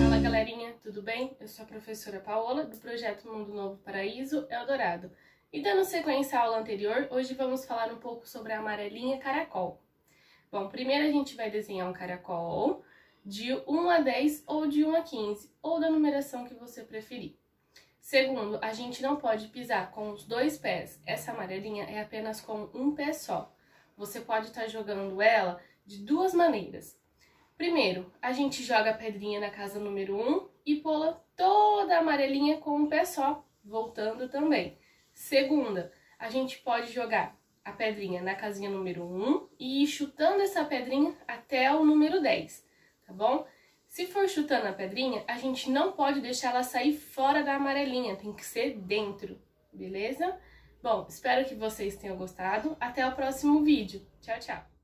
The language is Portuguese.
Fala galerinha, tudo bem? Eu sou a professora Paola, do projeto Mundo Novo Paraíso Eldorado. E dando sequência à aula anterior, hoje vamos falar um pouco sobre a amarelinha caracol. Bom, primeiro a gente vai desenhar um caracol de 1 a 10 ou de 1 a 15, ou da numeração que você preferir. Segundo, a gente não pode pisar com os dois pés. Essa amarelinha é apenas com um pé só. Você pode estar jogando ela de duas maneiras. Primeiro, a gente joga a pedrinha na casa número 1 e pula toda a amarelinha com um pé só, voltando também. Segunda, a gente pode jogar a pedrinha na casinha número 1 e ir chutando essa pedrinha até o número 10, tá bom? Se for chutando a pedrinha, a gente não pode deixar ela sair fora da amarelinha, tem que ser dentro, beleza? Bom, espero que vocês tenham gostado. Até o próximo vídeo. Tchau, tchau!